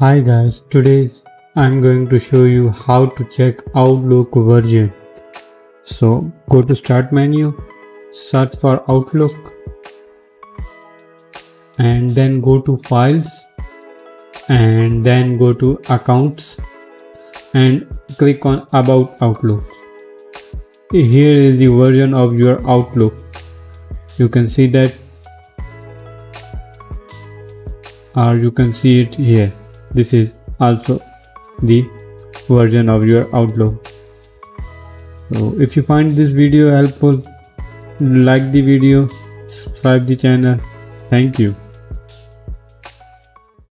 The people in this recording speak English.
Hi guys, today I'm going to show you how to check Outlook version. So go to start menu, search for Outlook and then go to files and then go to accounts and click on about Outlook. Here is the version of your Outlook. You can see that or you can see it here this is also the version of your outlook. So if you find this video helpful like the video subscribe the channel. Thank you